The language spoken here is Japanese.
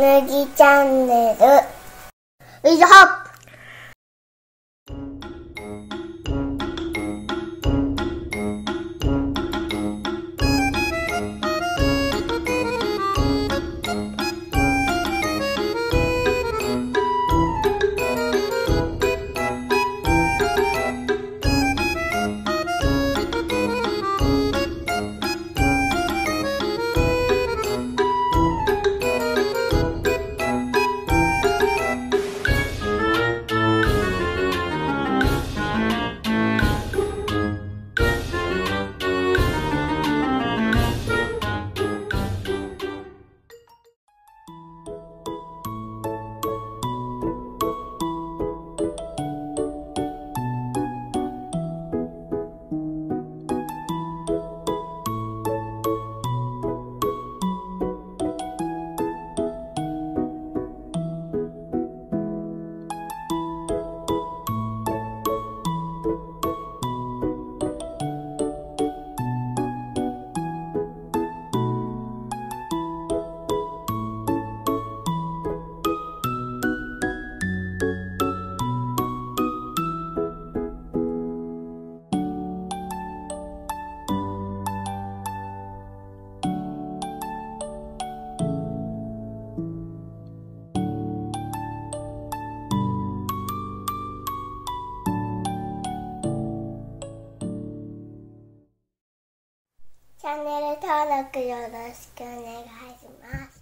麦チャンネルウィズホップ。チャンネル登録よろしくお願いします。